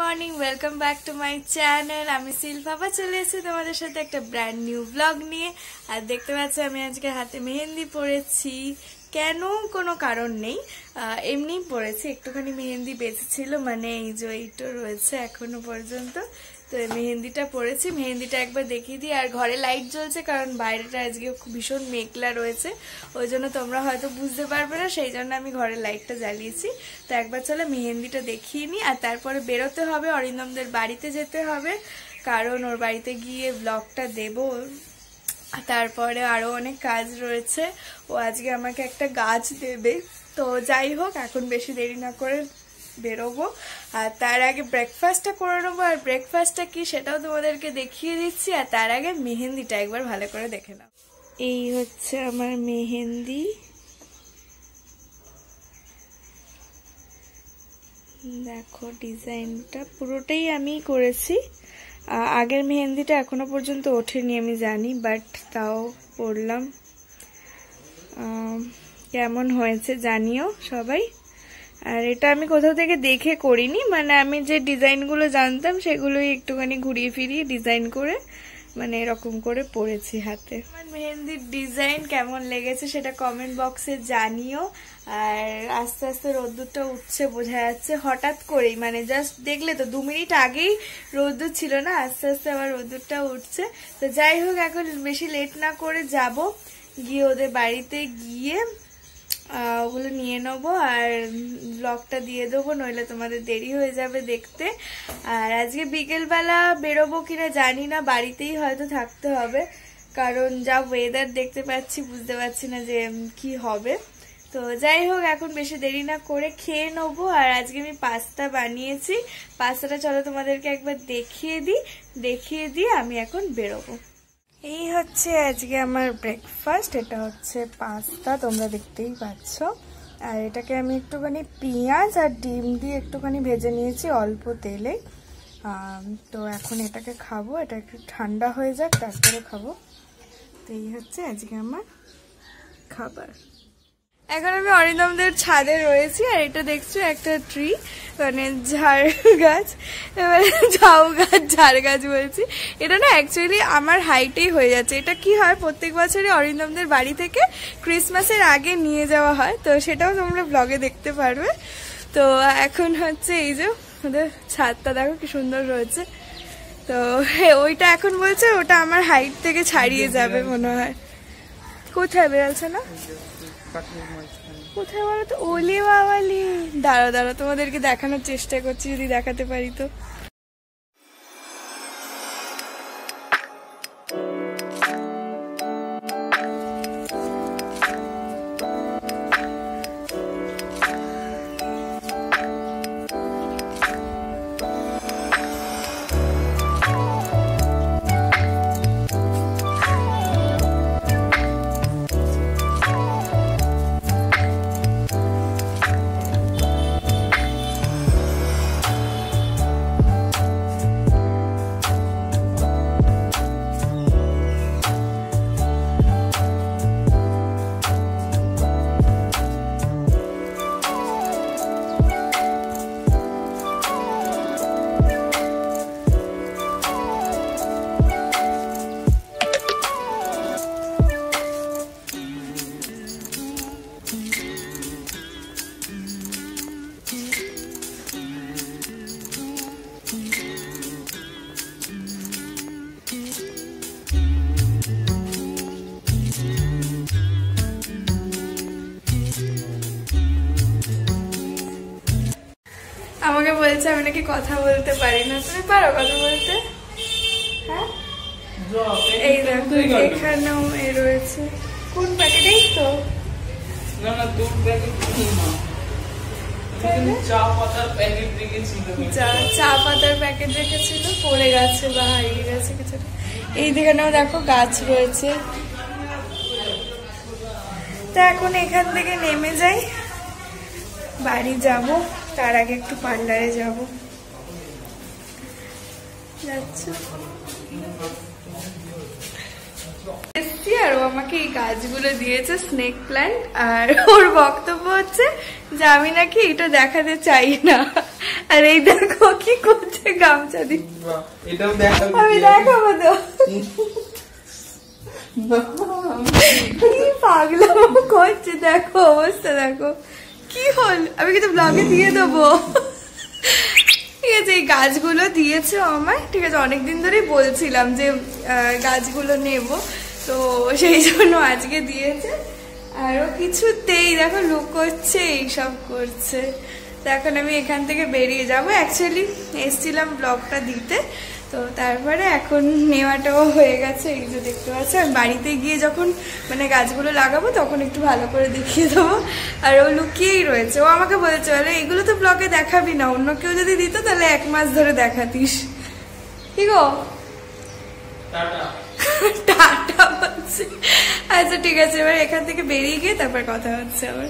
Morning welcome back to my channel আমি শিল্পাবা চলে এসেছি তোমাদের সাথে একটা ব্র্যান্ড নিউ ব্লগ নিয়ে। আর দেখতে পাচ্ছি, আমি আজকে হাতে মেহেন্দি পরেছি। কেন? কোনো কারণ নেই। এমনিই পরেছি। একটুখানি মেহেন্দি বেঁচেছিল মানে এই যে এইটা রয়েছে এখনও পর্যন্ত। তো মেহেন্দিটা পরেছি। মেহেন্দিটা একবার দেখিয়ে দিই। আর ঘরে লাইট জ্বলছে কারণ বাইরেটা আজকে খুব ভীষণ মেঘলা রয়েছে। ওই জন্য তোমরা হয়তো বুঝতে পারবে না, সেই জন্য আমি ঘরের লাইটটা জ্বালিয়েছি। তো একবার চলো মেহেন্দিটা দেখিয়ে নিই। আর তারপরে বেরোতে হবে, অরিন্দমদের বাড়িতে যেতে হবে। কারণ ওর বাড়িতে গিয়ে ব্লগটা দেবো। তারপরে আরও অনেক কাজ রয়েছে। ও আজকে আমাকে একটা গাছ দেবে। তো যাই হোক, এখন বেশি দেরি না করে বেরোবো। আর তার আগে ব্রেকফাস্টটা করে নেব। আর ব্রেকফাস্টটা কি সেটাও তোমাদেরকে দেখিয়ে দিচ্ছি। আর তার আগে মেহেন্দিটা একবার ভালো করে দেখে নাও। এই হচ্ছে আমার মেহেন্দি। দেখো, ডিজাইনটা পুরোটাই আমি করেছি। আগের মেহেন্দিটা এখনও পর্যন্ত ওঠেনি, আমি জানি বাট তাও করলাম কেমন হয়েছে জানিও সবাই। আর এটা আমি কোথাও থেকে দেখে করিনি মানে আমি যে ডিজাইনগুলো জানতাম সেগুলোই একটুখানি ঘুরিয়ে ফিরিয়ে ডিজাইন করে মানে এরকম করে পরেছি হাতে। মেহেন্দির ডিজাইন কেমন লেগেছে সেটা কমেন্ট বক্সে জানিও। আর আস্তে আস্তে রোদ্দুরটা উঠছে, বোঝা যাচ্ছে। হঠাৎ করেই মানে জাস্ট দেখলে তো, দু মিনিট আগেই রোদ্দুর ছিল না, আস্তে আস্তে আবার রোদ্দুরটা উঠছে। তো যাই হোক, এখন বেশি লেট না করে যাব। গিয়ে ওদের বাড়িতে গিয়ে ওগুলো নিয়ে নেব আর ব্লগটা দিয়ে দেবো, নইলে তোমাদের দেরি হয়ে যাবে দেখতে। আর আজকে বিকেলবেলা বেরোবো কিনা জানি না, বাড়িতেই হয়তো থাকতে হবে। কারণ যা ওয়েদার দেখতে পাচ্ছি, বুঝতে পারছি না যে কি হবে। তো যাই হোক, এখন বেশি দেরি না করে খেয়ে নেব। আর আজকে আমি পাস্তা বানিয়েছি। পাস্তাটা চলো তোমাদেরকে একবার দেখিয়ে দিই। দেখিয়ে দিয়ে আমি এখন বেরোবো। এই হচ্ছে আজকে আমার ব্রেকফাস্ট এটা হচ্ছে পাস্তা তোমরা দেখতেই পাচ্ছ। আর এটাকে আমি একটুখানি পেঁয়াজ আর ডিম দিয়ে একটুখানি ভেজে নিয়েছি অল্প তেলে। তো এখন এটাকে খাব, এটা একটু ঠান্ডা হয়ে যাক, তারপরে খাব। তো এই হচ্ছে আজকে আমার খাবার। এখন আমি অরিন্দমদের ছাদে রয়েছি, আর এটা দেখছ একটা ট্রি মানে ঝাড় গাছ এবার ঝাউ গাছ ঝাড় গাছ বলছি। এটা না অ্যাকচুয়ালি আমার হাইটেই হয়ে যাচ্ছে। এটা কি হয় প্রত্যেক বছরই অরিন্দমদের বাড়ি থেকে ক্রিসমাসের আগে নিয়ে যাওয়া হয় তো সেটাও তোমরা ব্লগে দেখতে পারবে। তো এখন হচ্ছে এই যে ওদের ছাদটা দেখো কি সুন্দর রয়েছে। তো ওইটা এখন বলছে ওটা আমার হাইট থেকে ছাড়িয়ে যাবে মনে হয়। কোথায় বেরোচ্ছে না? কোথায় বলো তো? ওলি বাওয়ালি দাঁড়া দাঁড়া তোমাদেরকে দেখানোর চেষ্টা করছি যদি দেখাতে পারি তো। বলছে আমি নাকি কথা বলতে পারি না। তুমি পারো কথা বলতে? হ্যাঁ? এই দেখো এখানেও এ রয়েছে। কোন প্যাকেট এই তো? চা পাতার প্যাকেট রেখেছিল চা পাতার প্যাকেট রেখেছিল পড়ে গেছে বা হারিয়ে গেছে কিছু এই দিকেও দেখো গাছ রয়েছে। তা এখন এখান থেকে নেমে যাই। বাড়ি যাব। তার আগে একটু পার্লারে যাব। আর ও আমাকে এই গাছগুলো দিয়েছে স্নেক প্ল্যান্ট আর ওর বক্তব্য হচ্ছে যে আমি নাকি এটা দেখাতে চাই না। আর এই দেখো কি করছে গামছা দিয়ে। আমি দেখাবো তো। কি পাগলাম করছে? দেখো অবস্থা দেখো। কি হল? আমি কিন্তু ব্লগে দিয়ে দেবো। ঠিক আছে, এই গাছগুলো দিয়েছে আমায়। ঠিক আছে, অনেকদিন ধরেই বলছিলাম যে গাছগুলো নেব। তো সেই জন্য আজকে দিয়েছে। আরও কিছুতেই দেখো লুক করছে এইসব করছে। তো এখন আমি এখান থেকে বেরিয়ে যাব। অ্যাকচুয়ালি এসছিলাম ব্লগটা দিতে। তো তারপরে এখন নেওয়াটাও হয়ে গেছে এই যে দেখতে পাচ্ছি। আমি বাড়িতে গিয়ে যখন মানে গাছগুলো লাগাবো তখন একটু ভালো করে দেখিয়ে দেবো। আর ও লুকিয়েই রয়েছে। ও আমাকে বলেছে বলে এগুলো তো ব্লগে দেখাবি না। অন্য কেউ যদি দিত তাহলে এক মাস ধরে দেখাতিস। কি গো? টাটা বলছে। আচ্ছা ঠিক আছে এবার এখান থেকে বেরিয়ে গিয়ে তারপর কথা হচ্ছে আবার।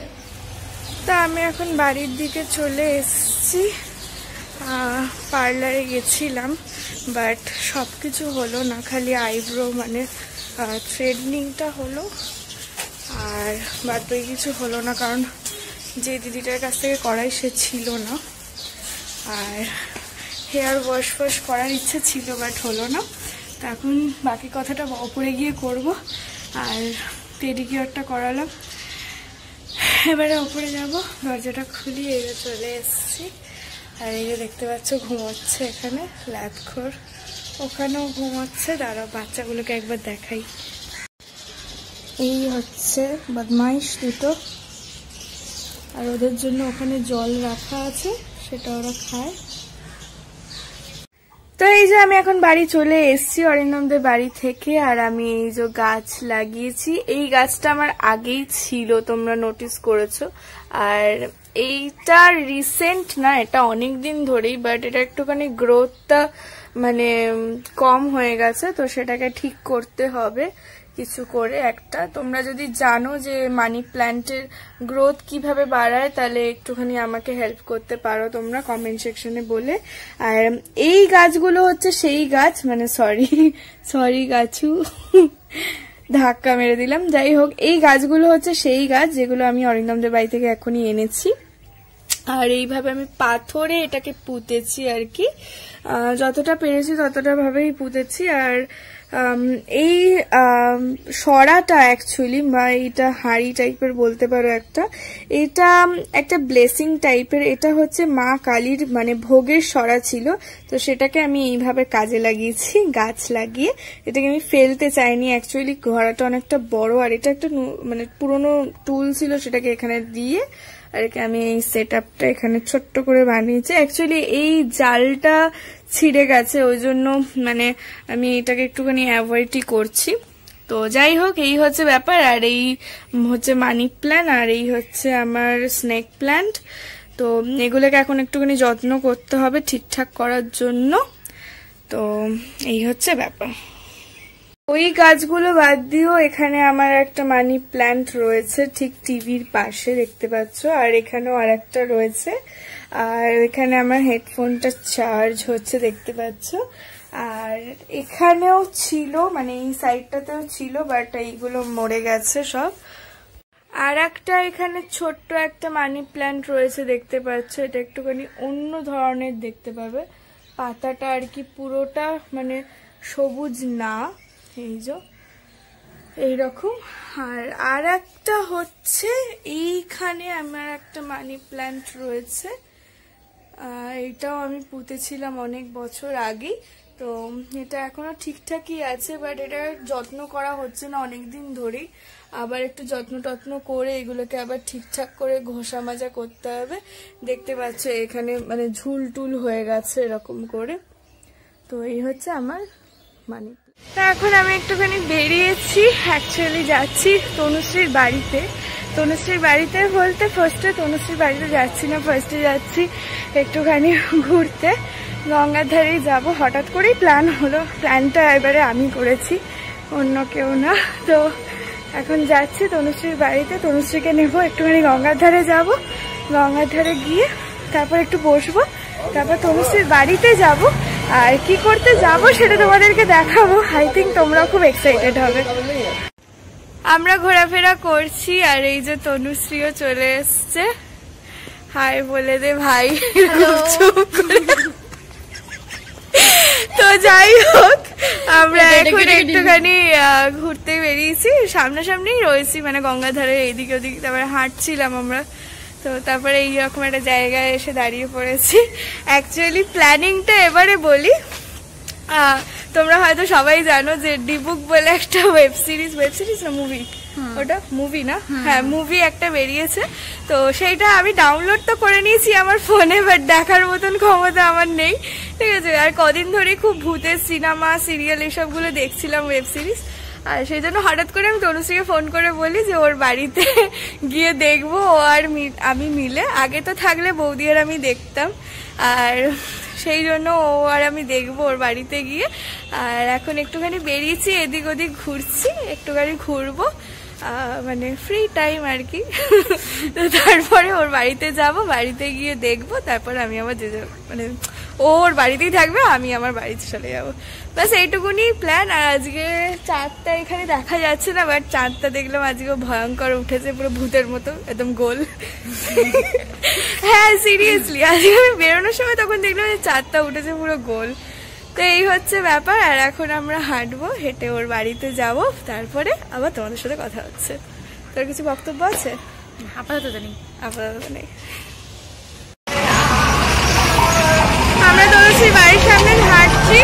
তা আমি এখন বাড়ির দিকে চলে এসেছি। পার্লারে গেছিলাম বাট সব কিছু হলো না, খালি আইব্রো মানে থ্রেডনিংটা হলো, আর বাদ বাকি কিছু হলো না, কারণ যে দিদিটার কাছ থেকে করাই সে ছিল না, আর হেয়ার ওয়াশ ফোয়াশ করার ইচ্ছে ছিল বাট হলো না। তো এখন বাকি কথাটা ওপরে গিয়ে করব, আর পেডিকিওরটা করালাম। এবারে ওপরে যাব, দরজাটা খুলি এই যে চলে এসেছি। আর এই যে দেখতে পাচ্ছ, ঘুমোচ্ছে এখানে ল্যাবখোর ওখানেও ঘুমোচ্ছে, দাঁড়াও, বাচ্চাগুলোকে একবার দেখাই। এই হচ্ছে বদমাইশ দুটো। আর ওদের জন্য ওখানে জল রাখা আছে, সেটা ওরা খায়। তো এই যে আমি এখন বাড়ি চলে এসেছি, অরিন্দমদের বাড়ি থেকে, আর আমি এই যে গাছ লাগিয়েছি। এই গাছটা আমার আগেই ছিল, তোমরা নোটিস করেছ। আর এইটা রিসেন্ট না, এটা অনেক দিন ধরেই বাট এটা একটুখানি গ্রোথটা মানে কম হয়ে গেছে, তো সেটাকে ঠিক করতে হবে কিছু করে একটা। তোমরা যদি জানো যে মানি প্ল্যান্টের গ্রোথ কীভাবে বাড়ায়, তাহলে একটুখানি আমাকে হেল্প করতে পারো তোমরা কমেন্ট সেকশনে বলে। আর এই গাছগুলো হচ্ছে সেই গাছ মানে সরি সরি গাছু। ধাক্কা মেরে দিলাম। যাই হোক, এই গাছগুলো হচ্ছে সেই গাছ যেগুলো আমি অরিন্দমদের বাড়ি থেকে এখনই এনেছি। আর এইভাবে আমি পাথরে এটাকে পুঁতেছি আর কি। যতটা পেরেছি ততটা ভাবেই পুঁতেছি। আর এই সরাটা অ্যাকচুয়ালি বা এইটা হাড়ি টাইপের বলতে পারো একটা, এটা একটা ব্লেসিং টাইপের এটা হচ্ছে মা কালীর মানে ভোগের সরা ছিল, তো সেটাকে আমি এইভাবে কাজে লাগিয়েছি, গাছ লাগিয়ে, এটাকে আমি ফেলতে চাইনি অ্যাকচুয়ালি ঘোড়াটা অনেকটা বড়, আর এটা একটা মানে পুরনো টুল ছিল, সেটাকে এখানে দিয়ে, আর আমি এই সেট এখানে ছোট্ট করে বানিয়েছি অ্যাকচুয়ালি এই জালটা ছিঁড়ে গেছে, ওই জন্য মানে আমি এটাকে একটুখানি অ্যাভয়েডই করছি। তো যাই হোক, এই হচ্ছে ব্যাপার, আর এই হচ্ছে মানি প্ল্যান আর এই হচ্ছে আমার স্নেক প্ল্যান্ট তো এগুলোকে এখন একটুখানি যত্ন করতে হবে ঠিকঠাক করার জন্য। তো এই হচ্ছে ব্যাপার। ওই গাছগুলো বাদ দিয়েও এখানে আমার একটা মানি প্ল্যান্ট রয়েছে, ঠিক টিভির পাশে দেখতে পাচ্ছ, আর এখানেও আর একটা রয়েছে, আর এখানে আমার হেডফোনটা চার্জ হচ্ছে দেখতে পাচ্ছ, আর এখানেও ছিল মানে এই সাইডটাতেও ছিল, বাট এইগুলো মরে গেছে সব। আর একটা এখানে ছোট্ট একটা মানি প্ল্যান্ট রয়েছে দেখতে পাচ্ছ, এটা একটুখানি অন্য ধরনের দেখতে পাবে। পাতাটা আর কি পুরোটা মানে সবুজ না এই যে এইরকম আর আর একটা হচ্ছে, এইখানে আমার একটা মানি প্ল্যান্ট রয়েছে। এটাও আমি পুঁতেছিলাম অনেক বছর আগেই। তো এটা এখনও ঠিকঠাকই আছে বাট এটা যত্ন করা হচ্ছে না অনেক দিন ধরেই। আবার একটু যত্ন টত্ন করে এগুলোকে আবার ঠিকঠাক করে ঘষা মাজা করতে হবে। দেখতে পাচ্ছ, এখানে মানে ঝুল টুল হয়ে গেছে এরকম করে। তো এই হচ্ছে আমার মানি তা এখন আমি একটুখানি বেরিয়েছি। অ্যাকচুয়ালি যাচ্ছি তনুশ্রীর বাড়িতে। তনুশ্রীর বাড়িতে বলতে ফার্স্টে তনুশ্রীর বাড়িতে যাচ্ছি না ফার্স্টে যাচ্ছি একটুখানি ঘুরতে। গঙ্গার ধারেই যাব। হঠাৎ করেই প্ল্যান হলো প্ল্যানটা এবারে আমি করেছি, অন্য কেউ না। তো এখন যাচ্ছি তনুশ্রীর বাড়িতে। তনুশ্রীকে নেব, একটুখানি গঙ্গার ধারে যাব। গঙ্গার ধারে গিয়ে তারপর একটু বসবো। তারপর তনুশ্রীর বাড়িতে যাব। আর কি করতে যাব সেটা তোমাদেরকে দেখাবো। আই থিঙ্ক তোমরা খুব এক্সাইটেড হবে। আমরা ঘোরাফেরা করছি আর এই যে তনুশ্রীও চলে এসছে। হাই বলে দে ভাই। তো যাই হোক আমরা এখন একটুখানি ঘুরতে বেরিয়েছি। সামনাসামনি রয়েছি মানে গঙ্গাধারের এইদিকে ওদিকে। তারপরে হাঁটছিলাম আমরা। তো তারপরে এইরকম একটা জায়গায় এসে দাঁড়িয়ে পড়েছি। অ্যাকচুয়ালি প্ল্যানিংটা এবারে বলি তোমরা হয়তো সবাই জানো যে ডিবুক বলে একটা ওয়েব সিরিজ ওয়েব সিরিজ না মুভি ওটা? মুভি না? হ্যাঁ মুভি একটা বেরিয়েছে। তো সেইটা আমি ডাউনলোড তো করে নিয়েছি আমার ফোনে বাট দেখার মতন ক্ষমতা আমার নেই। ঠিক আছে আর কদিন ধরে খুব ভূতের সিনেমা সিরিয়াল এসবগুলো দেখছিলাম ওয়েব সিরিজ আর সেই জন্য হঠাৎ করে আমি তনুশ্রীকে ফোন করে বলি যে, ওর বাড়িতে গিয়ে দেখব, ও আর আমি মিলে। আগে তো থাকলে বৌদি আর আমি দেখতাম। আর সেই জন্য ও আর আমি দেখব ওর বাড়িতে গিয়ে। আর এখন একটুখানি বেরিয়েছি, এদিক ওদিক ঘুরছি, একটুখানি ঘুরবো। মানে ফ্রি টাইম আর কি। তারপরে ওর বাড়িতে যাব, বাড়িতে গিয়ে দেখব, তারপর আমি আমার যে মানে ওর বাড়িতেই থাকবে আমি আমার বাড়িতে চলে যাব। ব্যাস এইটুকুনি প্ল্যান আর আজকে চাঁদটা এখানে দেখা যাচ্ছে না বাট চাঁদটা দেখলাম আজকে ভয়ঙ্কর উঠেছে পুরো ভূতের মতো একদম গোল। হ্যাঁ সিরিয়াসলি আজকে আমি বেরোনোর সময় তখন দেখলাম যে চাঁদটা উঠেছে পুরো গোল। তো এই হচ্ছে ব্যাপার আর এখন আমরা হাঁটবো হেঁটে ওর বাড়িতে যাব তারপরে আবার তোমাদের সাথে কথা হচ্ছে। তোর কিছু বক্তব্য আছে? আপাতত জানি আপাতত নেই। আমরা বাড়ির সামনে হাঁটছি।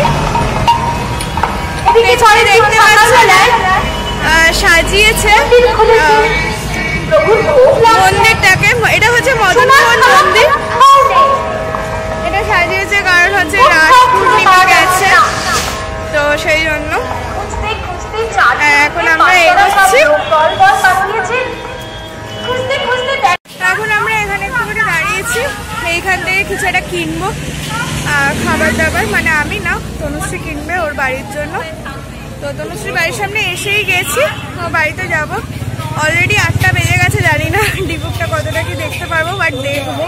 পেছনে দেখতে পাচ্ছেন সাজিয়েছে মন্দিরটাকে এটা হচ্ছে মদনমোহন মন্দির। এটা সাজিয়েছে কারণ হচ্ছে রাস পূর্ণিমা গেছে। তো সেই জন্য এখন আমরা এগোচ্ছি। এইখান থেকে কিছু একটা কিনবো খাবার দাবার মানে আমি না, তনুশ্রী কিনবে ওর বাড়ির জন্য। তো তনুশ্রী বাড়ির সামনে এসেই গেছি ও বাড়িতে যাব। অলরেডি আটটা বেজে গেছে, জানি না ডিবুকটা কতটা কি দেখতে পারব বাট দেখব।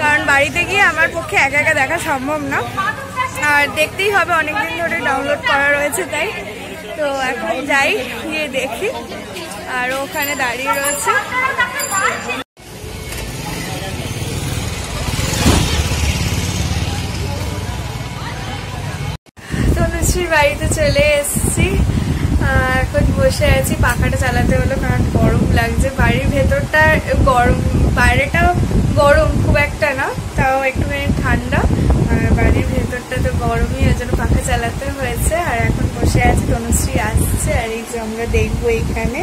কারণ বাড়িতে গিয়ে আমার পক্ষে একা একা দেখা সম্ভব না। আর দেখতেই হবে, অনেকদিন ধরে ডাউনলোড করা রয়েছে তাই। তো এখন যাই, গিয়ে দেখি। আর ওখানে দাঁড়িয়ে রয়েছে। বাড়িতে চলে এসেছি। এখন বসে আছি, পাখাটা চালাতে হলো, কারণ গরম লাগছে। বাড়ির ভেতরটা গরম, বাইরেটা গরম খুব একটা না, তাও একটুখানি ঠান্ডা। আর বাড়ির ভেতরটা তো গরমই, ওই জন্য পাখা চালাতে হয়েছে। আর এখন বসে আছি, তনুশ্রী আসছে, আর এই যে আমরা দেখব এইখানে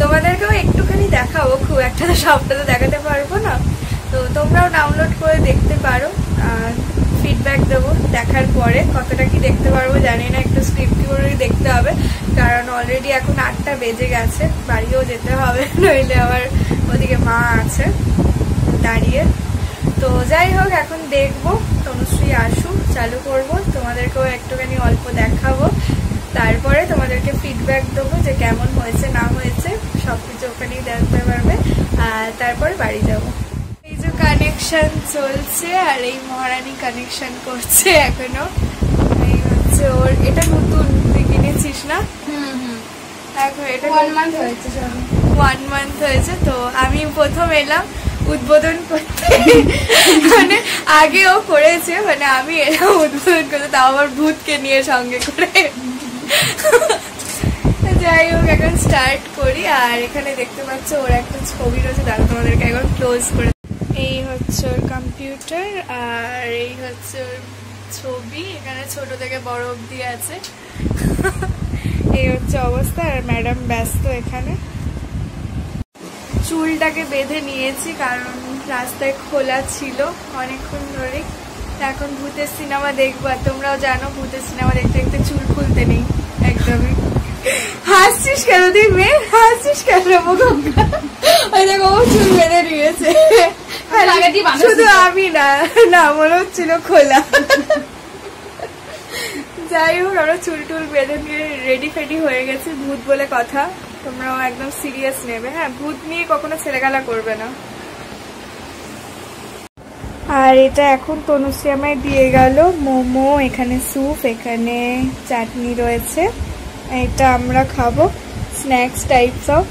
তোমাদেরকেও একটুখানি দেখাবো, খুব একটা তো সবটা তো দেখাতে পারব না। তো তোমরাও ডাউনলোড করে দেখতে পারো। আর ফিডব্যাক দেবো, দেখার পরে কতটা কি দেখতে পারব জানি না, একটু স্ক্রিপ্ট করে দেখতে হবে। কারণ অলরেডি এখন আটটা বেজে গেছে, বাড়িও যেতে হবে, নইলে আবার ওদিকে মা আছে দাঁড়িয়ে। তো যাই হোক, এখন দেখব, তনুশ্রী আসুক, চালু করব, তোমাদেরকেও একটুখানি অল্প দেখাবো। তারপরে তোমাদেরকে ফিডব্যাক দেবো যে কেমন হয়েছে, না হয়েছে সব কিছু ওখানেই দেখতে পারবে। আর তারপরে বাড়ি যাব। কানেকশন চলছে আর এই মহারানী কানেকশন করছে এখনও। এই হচ্ছে ওর এটা নতুন তুই কিনেছিস না? এখন এটা ওয়ান মান্থ হয়েছে ওয়ান মান্থ হয়েছে তো আমি প্রথম এলাম উদ্বোধন করতে। মানে আগেও করেছে মানে আমি এলাম উদ্বোধন করতে তাও আবার ভূতকে নিয়ে সঙ্গে করে। যাই হোক এখন স্টার্ট করি আর এখানে দেখতে পাচ্ছ ওর একটা ছবি রয়েছে দাঁড়া তোমাদেরকে এখন ক্লোজ করে এই হচ্ছে ওর কম্পিউটার আর এই হচ্ছে ওর ছবি, এখানে ছোট থেকে বড় অবধি আছে। এই হচ্ছে অবস্থা, আর ম্যাডাম ব্যস্ত এখানে। চুলটাকে বেঁধে নিয়েছি, কারণ রাস্তায় খোলা ছিল অনেকক্ষণ ধরে। এখন ভূতের সিনেমা দেখব, আর তোমরাও জানো ভূতের সিনেমা দেখতে দেখতে চুল খুলতে নেই, একদমই। হাসছিস কেন তুই, মেয়ে? হাসছিস কেন মুখোমুখি? ওই দেখো চুল বেঁধে নিয়েছে। শুধু আমি না না মনে হচ্ছিল খোলা। যাই হোক আমরা চুল টুল বেঁধে নিয়ে রেডি ফেডি হয়ে গেছি ভূত বলে কথা। তোমরাও একদম সিরিয়াস নেবে। হ্যাঁ ভূত নিয়ে কখনো ছেলেখেলা করবে না। আর এটা এখন তনুশ্রী আমায় দিয়ে গেল। মোমো এখানে স্যুপ এখানে চাটনি রয়েছে। এটা আমরা খাব। স্ন্যাক্স টাইপস অফ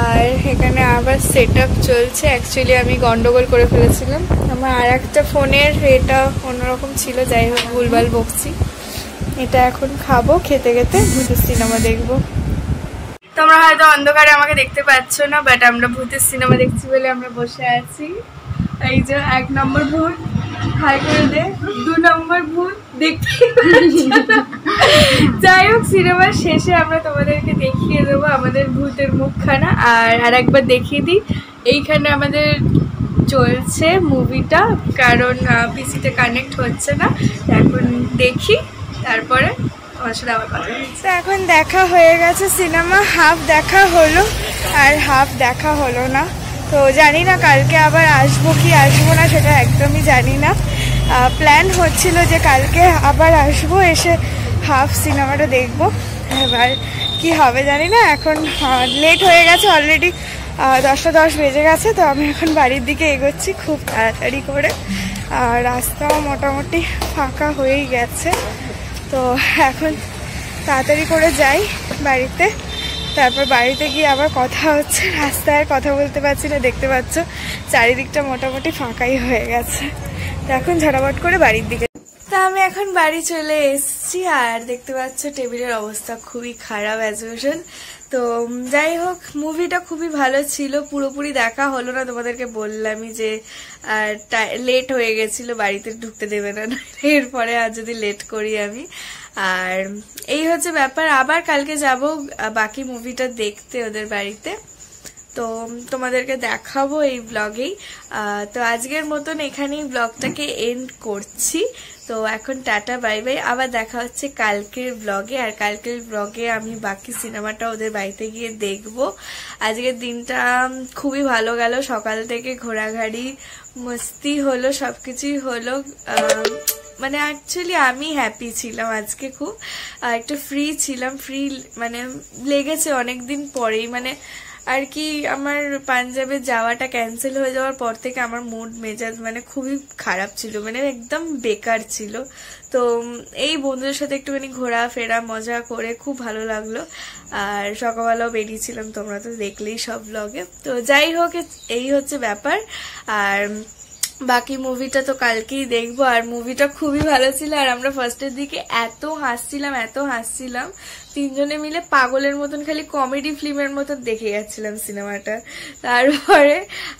আর এখানে আবার সেট চলছে। অ্যাকচুয়ালি আমি গন্ডগোল করে ফেলেছিলাম। আমার আর একটা ফোনের এটা অন্যরকম ছিল, যাই হোক, ভুলভাল বকছি। এটা এখন খাব, খেতে খেতে ভূতের সিনেমা দেখব। তোমরা হয়তো অন্ধকারে আমাকে দেখতে পাচ্ছ না বাট আমরা ভূতের সিনেমা দেখছি বলে আমরা বসে আছি। এই যে এক নম্বর ভূত, হাই করে দে। দু নম্বর ভূত দেখতে যাই হোক, সিনেমার শেষে আমরা তোমাদেরকে দেখিয়ে দেবো আমাদের ভূতের মুখখানা। আর আর একবার দেখিয়ে দিই, এইখানে আমাদের চলছে মুভিটা, কারণ পিসিতে কানেক্ট হচ্ছে না। এখন দেখি, তারপরে তোমার আবার কথা তো এখন দেখা হয়ে গেছে সিনেমা, হাফ দেখা হলো, আর হাফ দেখা হলো না। তো জানি না কালকে আবার আসব কি আসব না, সেটা একদমই জানি না। প্ল্যান হচ্ছিল যে কালকে আবার আসব, এসে হাফ সিনেমাটা দেখব। এবার কি হবে জানি না, এখন লেট হয়ে গেছে অলরেডি দশটা দশ বেজে গেছে, তো আমি এখন বাড়ির দিকে এগোচ্ছি খুব তাড়াতাড়ি করে। আর রাস্তাও মোটামুটি ফাঁকা হয়েই গেছে। তো এখন তাড়াতাড়ি করে যাই বাড়িতে। তারপর বাড়িতে গিয়ে আবার কথা হচ্ছে, রাস্তায় কথা বলতে পারছি না, দেখতে পাচ্ছ, চারিদিকটা মোটামুটি ফাঁকাই হয়ে গেছে। তো এখন ঝটাপট করে বাড়ির দিকে তা আমি এখন বাড়ি চলে এসেছি, আর দেখতে পাচ্ছ টেবিলের অবস্থা খুবই খারাপ অ্যাজ ইউজুয়াল তো যাই হোক মুভিটা খুবই ভালো ছিল, পুরোপুরি দেখা হলো না, তোমাদেরকে বললামই যে লেট হয়ে গেছিল, বাড়িতে ঢুকতে দেবে না, এরপরে আর যদি লেট করি আমি। আর এই হচ্ছে ব্যাপার, আবার কালকে যাব বাকি মুভিটা দেখতে ওদের বাড়িতে। তো তোমাদেরকে দেখাবো এই ব্লগেই তো আজকের মতন এখানেই ব্লগটাকে এন্ড করছি। তো এখন টাটা বাই বাই আবার দেখা হচ্ছে কালকের ব্লগে আর কালকের ব্লগে আমি বাকি সিনেমাটা ওদের বাড়িতে গিয়ে দেখব। আজকের দিনটা খুবই ভালো গেল। সকাল থেকে ঘোরাঘাড়ি মস্তি হলো সব কিছুই হলো মানে অ্যাকচুয়ালি আমি হ্যাপি ছিলাম আজকে খুব। একটু ফ্রি ছিলাম। ফ্রি মানে লেগেছে অনেক দিন পরেই। মানে আর কি আমার পাঞ্জাবে যাওয়াটা ক্যান্সেল হয়ে যাওয়ার পর থেকে আমার মুড মেজাজ মানে খুবই খারাপ ছিল মানে একদম বেকার ছিল। তো এই বন্ধুদের সাথে একটুখানি ঘোরাফেরা, মজা করে খুব ভালো লাগল। আর সকালবেলাও বেরিয়েছিলাম, তোমরা তো দেখলেই সব ব্লগে তো যাই হোক, এই হচ্ছে ব্যাপার। আর বাকি মুভিটা তো কালকেই দেখব। আর মুভিটা খুবই ভালো ছিল, আর আমরা ফার্স্টের দিকে এত হাসছিলাম এত হাসছিলাম। তিনজনে মিলে পাগলের মতন খালি কমেডি ফিল্মের মতন দেখে যাচ্ছিলাম সিনেমাটা তারপরে,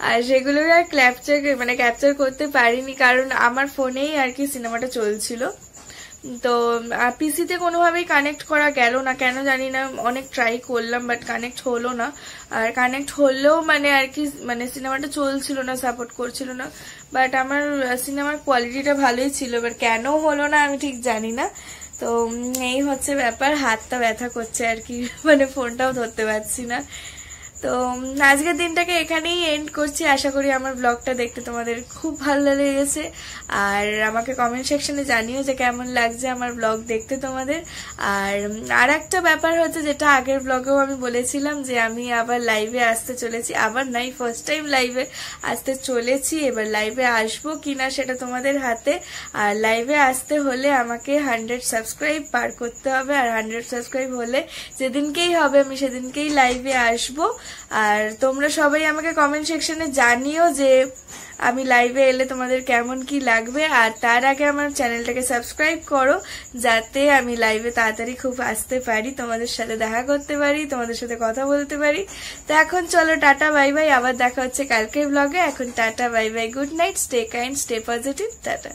আর সেগুলো আর ক্যাপচার মানে ক্যাপচার করতে পারিনি, কারণ আমার ফোনেই আর কি সিনেমাটা চলছিল। তো পিসিতে কোনোভাবেই কানেক্ট করা গেল না। কেন জানি না, অনেক ট্রাই করলাম বাট কানেক্ট হলো না। আর কানেক্ট হলেও মানে আর কি মানে সিনেমাটা চলছিল না সাপোর্ট করছিল না। বাট আমার সিনেমার কোয়ালিটিটা ভালোই ছিল বাট কেন হলো না আমি ঠিক জানি না। তো এই হচ্ছে ব্যাপার, হাতটা ব্যথা করছে আর কি মানে ফোনটাও ধরতে পারছি না। তো আজকের দিনটাকে এখানেই এন্ড করছি। আশা করি আমার ব্লগটা দেখতে তোমাদের খুব ভালো লেগেছে। আর আমাকে কমেন্ট সেকশনে জানিও যে কেমন লাগছে আমার ব্লগ দেখতে তোমাদের। আর আর একটা ব্যাপার হচ্ছে যেটা আগের ব্লগেও আমি বলেছিলাম যে আমি আবার লাইভে আসতে চলেছি। আবার নাই ফার্স্ট টাইম লাইভে আসতে চলেছি। এবার লাইভে আসব কিনা সেটা তোমাদের হাতে। আর লাইভে আসতে হলে আমাকে হান্ড্রেড সাবস্ক্রাইব পার করতে হবে। আর হান্ড্রেড সাবস্ক্রাইব হলে যেদিনকেই হবে আমি সেদিনকেই লাইভে আসব। আর তোমরা সবাই আমাকে কমেন্ট সেকশনে জানিও যে আমি লাইভে এলে তোমাদের কেমন কি লাগবে। আর তার আগে আমার চ্যানেলটাকে সাবস্ক্রাইব করো, যাতে আমি লাইভে তাড়াতাড়ি খুব আসতে পারি, তোমাদের সাথে দেখা করতে পারি, তোমাদের সাথে কথা বলতে পারি। তো এখন চলো, টাটা বাই বাই আবার দেখা হচ্ছে কালকের ব্লগে এখন tata bye bye good night stay kind stay positive tata.